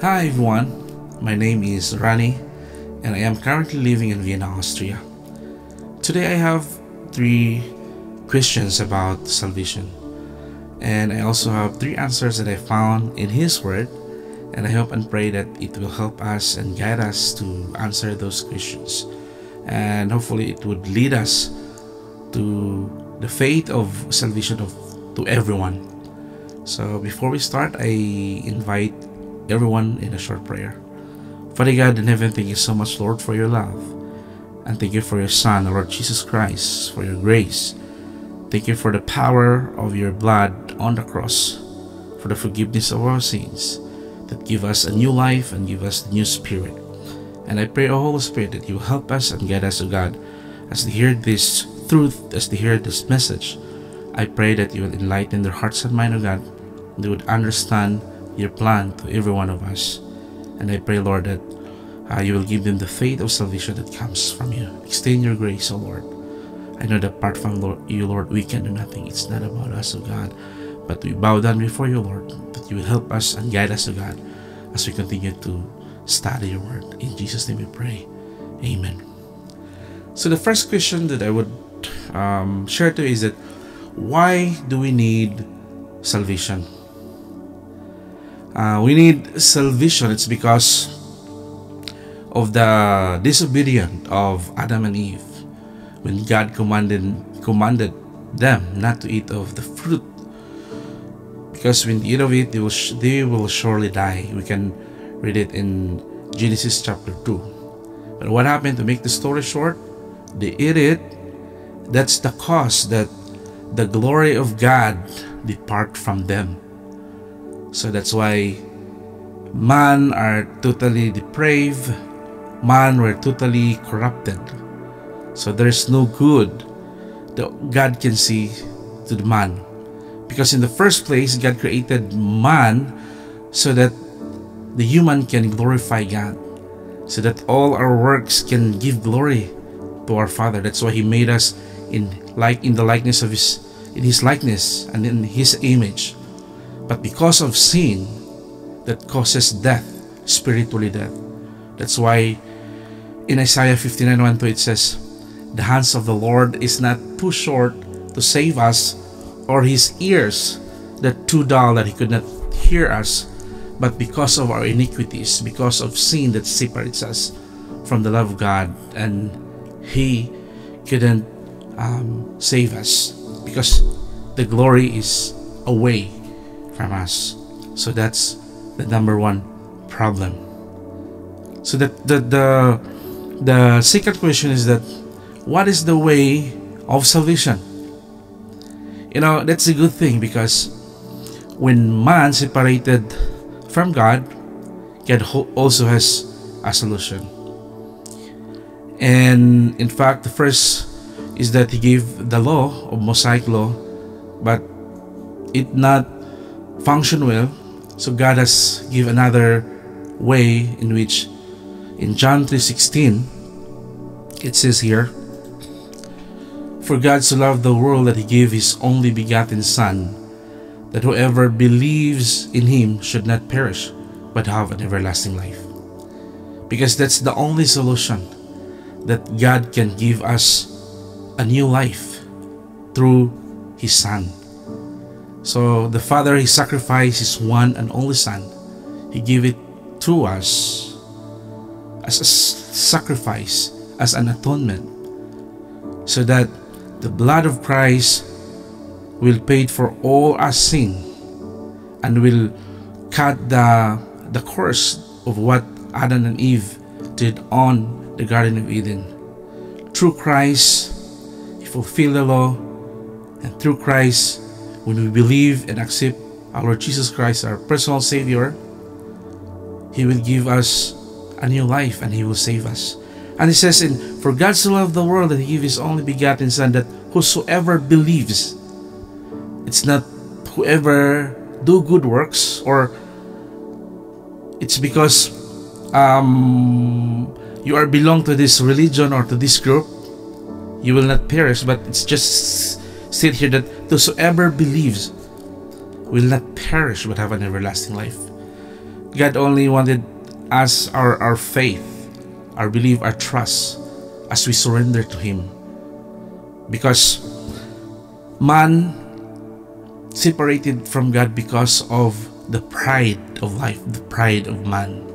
Hi everyone, my name is Rane and I am currently living in Vienna, Austria. Today I have three questions about salvation and I also have three answers that I found in His Word and I hope and pray that it will help us and guide us to answer those questions and hopefully it would lead us to the faith of salvation of to everyone. So before we start, I invite everyone in a short prayer. Father God in heaven, thank you so much, Lord, for your love. And thank you for your Son, Lord Jesus Christ, for your grace. Thank you for the power of your blood on the cross, for the forgiveness of our sins that give us a new life and give us the new spirit. And I pray, O Holy Spirit, that you help us and guide us, O God, as they hear this truth, as they hear this message. I pray that you will enlighten their hearts and mind, O God, they would understand your plan to every one of us. And I pray, Lord, that uh, you will give them the faith of salvation that comes from you. Extend your grace, O Lord. I know that apart from Lord, you, Lord, we can do nothing. It's not about us, O God, but we bow down before you, Lord, that you will help us and guide us, O God, as we continue to study your word. In Jesus' name we pray. Amen. So the first question that I would um, share to you is that why do we need salvation? Uh, we need salvation. It's because of the disobedience of Adam and Eve when God commanded commanded them not to eat of the fruit. Because when they eat of it they will they will surely die. We can read it in Genesis chapter 2 but what happened to make the story short they eat it. That's the cause that the glory of God depart from them so that's why man are totally depraved man were totally corrupted so there's no good that God can see to the man. Because in the first place, God created man so that the human can glorify God. So that all our works can give glory to our Father. That's why He made us in like in the likeness of His in His likeness and in His image. But because of sin that causes death, spiritually death. That's why in Isaiah 59 1 2 it says, the hands of the Lord is not too short to save us, or his ears that too dull that he could not hear us, but because of our iniquities, because of sin that separates us from the love of God, and he couldn't um, save us because the glory is away from us. So that's the number one problem. So that the the the second question is that what is the way of salvation? You know, that's a good thing because when man separated from God, God also has a solution. And in fact, the first is that he gave the law of Mosaic law, but it not function well. So God has give another way in which in John 3:16 it says here for God so loved the world that he gave his only begotten Son, that whoever believes in him should not perish, but have an everlasting life. Because that's the only solution that God can give us a new life through his Son. So the Father, he sacrificed his one and only Son. He gave it to us as a sacrifice, as an atonement, so that the blood of Christ will pay for all our sin and will cut the, the curse of what Adam and Eve did on the Garden of Eden. Through Christ, He fulfilled the law, and through Christ, when we believe and accept our Lord Jesus Christ, our personal Savior, He will give us a new life and He will save us. And he says in For God so loved the world that he gave his only begotten Son that whosoever believes it's not whoever do good works or it's because um, you are belong to this religion or to this group you will not perish but it's just said here that whosoever believes will not perish but have an everlasting life God only wanted us our, our faith, our belief, our trust as we surrender to Him. Because man separated from God because of the pride of life, the pride of man.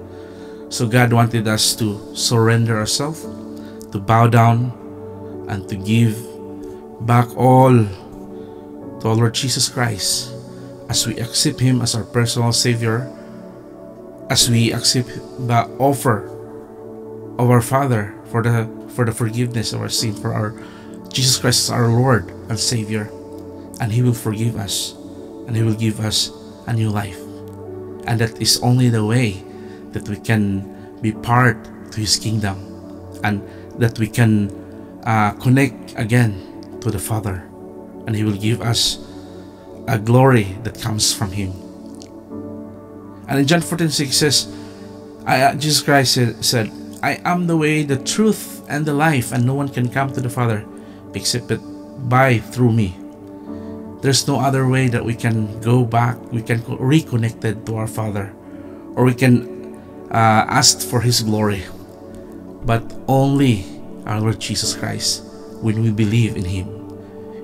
So God wanted us to surrender ourselves, to bow down, and to give back all to our Lord Jesus Christ as we accept Him as our personal Savior, as we accept the offer of our Father for the for the forgiveness of our sin, for our Jesus Christ as our Lord and Savior, and He will forgive us, and He will give us a new life, and that is only the way that we can be part to His kingdom, and that we can uh, connect again to the Father, and He will give us a glory that comes from Him. And in John 14 6 says, I, uh, Jesus Christ said, I am the way, the truth, and the life, and no one can come to the Father except by through me. There's no other way that we can go back, we can reconnected to our Father, or we can uh, ask for His glory, but only our Lord Jesus Christ when we believe in Him.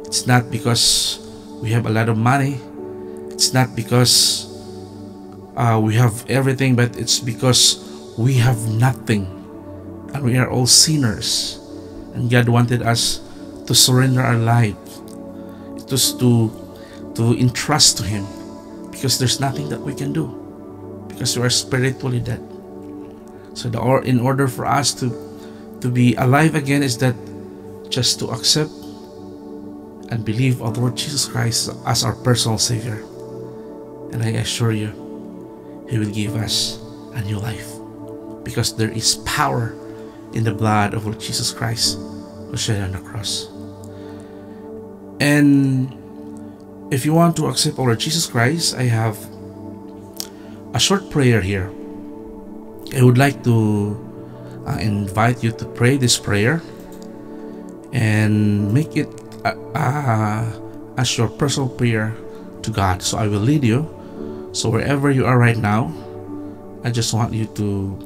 It's not because we have a lot of money, it's not because uh, we have everything, but it's because we have nothing and we are all sinners. And God wanted us to surrender our life, to, to, to entrust to Him because there's nothing that we can do because we are spiritually dead. So, the, or, in order for us to, to be alive again, is that just to accept and believe our Lord Jesus Christ as our personal Savior. And I assure you, He will give us a new life because there is power in the blood of Lord Jesus Christ who shed on the cross. And if you want to accept our Lord Jesus Christ, I have a short prayer here. I would like to uh, invite you to pray this prayer and make it uh, uh, as your personal prayer to God. So I will lead you. So wherever you are right now, I just want you to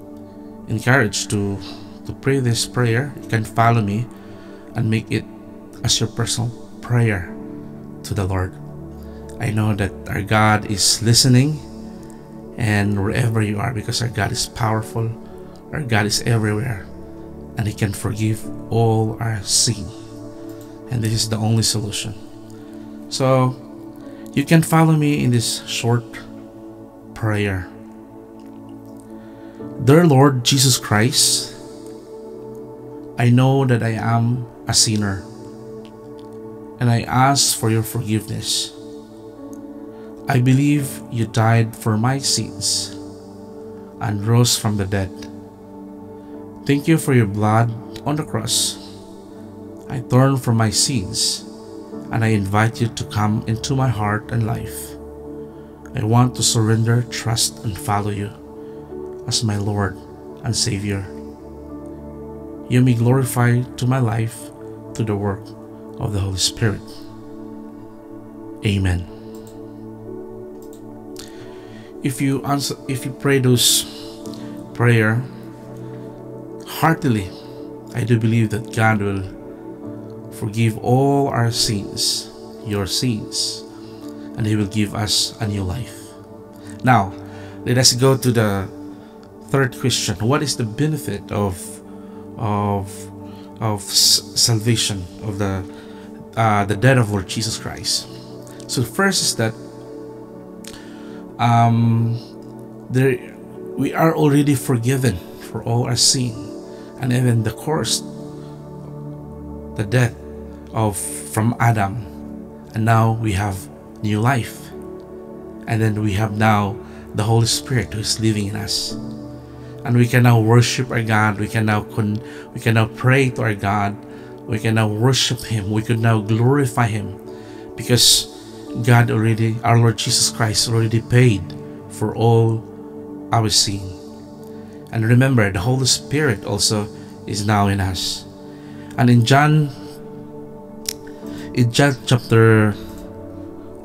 encourage to to pray this prayer. You can follow me and make it as your personal prayer to the Lord. I know that our God is listening and wherever you are because our God is powerful, our God is everywhere, and He can forgive all our sin. And this is the only solution. So you can follow me in this short prayer. Dear Lord Jesus Christ, I know that I am a sinner and I ask for your forgiveness. I believe you died for my sins and rose from the dead. Thank you for your blood on the cross. I turn from my sins and I invite you to come into my heart and life. I want to surrender, trust, and follow you as my Lord and Savior. You may glorify to my life through the work of the Holy Spirit. Amen. If you answer, if you pray those prayer heartily, I do believe that God will forgive all our sins, your sins, and He will give us a new life. Now, let us go to the third question. What is the benefit of of of salvation of the uh, the death of Lord Jesus Christ. So first is that um, there we are already forgiven for all our sin, and even the course, the death of from Adam, and now we have new life, and then we have now the Holy Spirit who is living in us, and we can now worship our God. We can now con- we can now pray to our God we can now worship Him. We can now glorify Him because God already, our Lord Jesus Christ, already paid for all our sin. And remember, the Holy Spirit also is now in us. And in John, in John chapter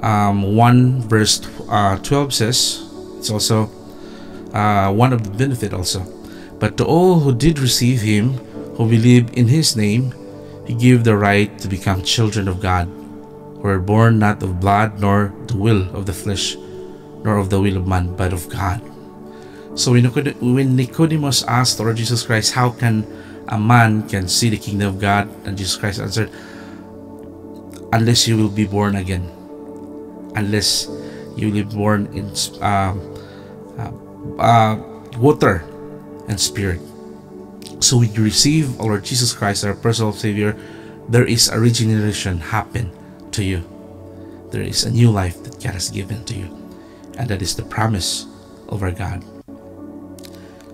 um, 1, verse uh, 12 says, it's also uh, one of the benefit also. But to all who did receive him, who believe in his name, he gave the right to become children of God, who are born not of blood, nor the will of the flesh, nor of the will of man, but of God. So when Nicodemus asked Lord Jesus Christ, how can a man can see the kingdom of God? And Jesus Christ answered, unless you will be born again, unless you will be born in uh, uh, uh, water and spirit. So when you receive our Lord Jesus Christ, our personal Savior, there is a regeneration happen to you. There is a new life that God has given to you. And that is the promise of our God.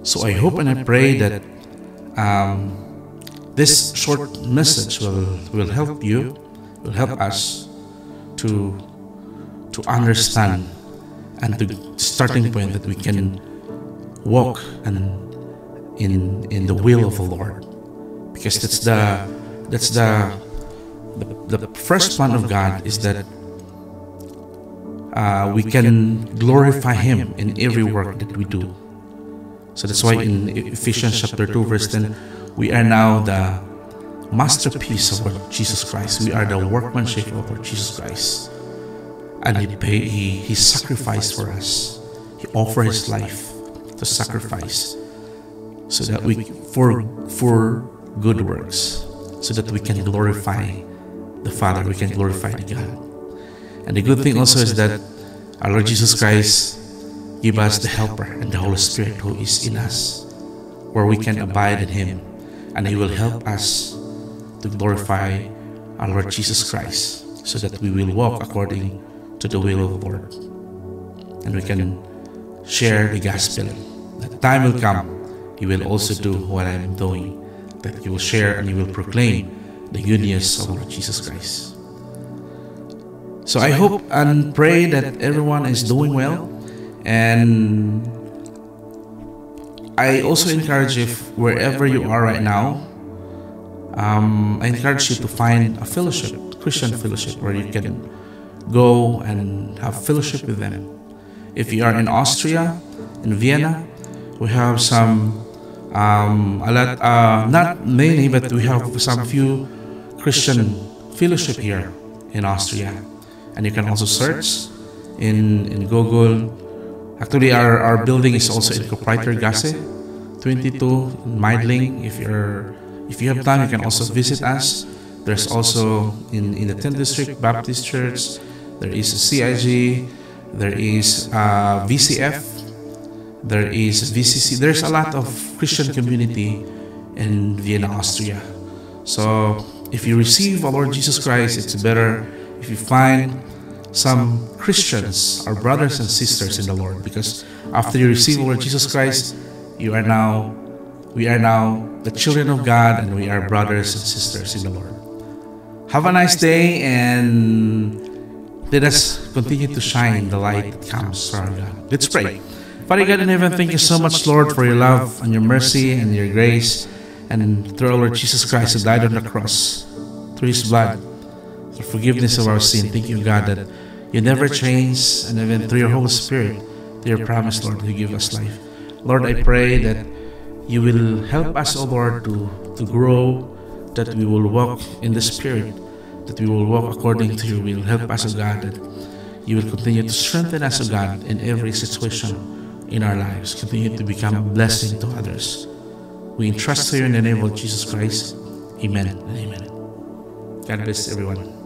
So, I, hope and I pray that um, this short message will, will help you, will help us to, to understand and the starting point that we can walk and in in the will of the Lord. Because that's the that's the the, the first plan of God is that uh, we can glorify Him in every work that we do. So that's why in Ephesians chapter 2 verse 10 we are now the masterpiece of our Jesus Christ. We are the workmanship of our Jesus Christ. And He paid, He, he sacrificed for us. He offered His life to sacrifice so that we for for good works so that we can glorify the Father, we can glorify the God. And the good thing also is that our Lord Jesus Christ give us the helper and the Holy Spirit who is in us where we can abide in him and he will help us to glorify our Lord Jesus Christ so that we will walk according to the will of the Lord and we can share the gospel. The time will come you will also do what I am doing, that you will share and you will proclaim the good news of Lord Jesus Christ. So I hope and pray that everyone is doing well and I also encourage if wherever you are right now, um, I encourage you to find a fellowship, Christian fellowship, where you can go and have fellowship with them. If you are in Austria, in Vienna, we have some um, a lot, uh, not many, but we have some few Christian fellowship here in Austria. And you can also search in, in Google. Actually, our, our building is also in Proprietor Gasse, 22 in Meidling. If you're if you have time, you can also visit us. There's also in, in the 10th District Baptist Church, there is a CIG, there is uh, a VCF, there is VCC. There's a lot of Christian community in Vienna, Austria. So if you receive our Lord Jesus Christ, it's better if you find some Christians, our brothers and sisters in the Lord, because after you receive Lord Jesus Christ, you are now, we are now the children of God, and we are brothers and sisters in the Lord. Have a nice day, and let us continue to shine the light that comes from God. Let's pray. Father God in heaven, thank you so much, Lord, for your love and your mercy and your grace, and through our Lord Jesus Christ who died on the cross, through his blood, the forgiveness of our sin. Thank you, God, that you never change, and even through your Holy Spirit, to your promise, Lord, you give us life. Lord, I pray that you will help us, O Lord, to, to grow, that we will walk in the Spirit, that we will walk according to your will. Help us, O God, that you will continue to strengthen us, O God, in every situation in our lives. Continue to become a blessing to others. We entrust to you in the name of Jesus Christ. Amen and amen. God bless everyone.